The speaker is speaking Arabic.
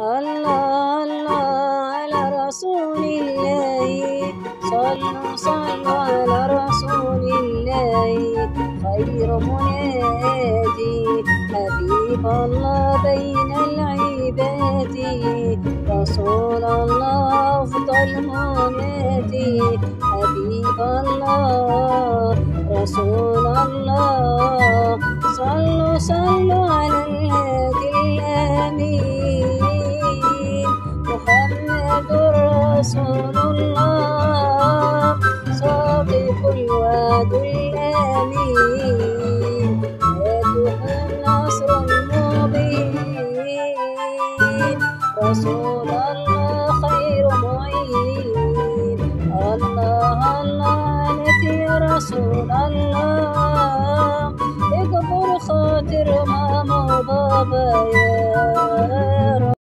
الله الله على رسول الله صلوا صلوا على رسول الله خير منادي حبيب الله بين العباد رسول الله أفضل منادي حبيب الله رسول الله صلوا صلوا على الهادي رسول الله صادق الوعد الأمين. يدعو النصر المبين. رسول الله خير معين. الله الله عليك يا رسول الله. اكبر خاطر ماما وبابا يا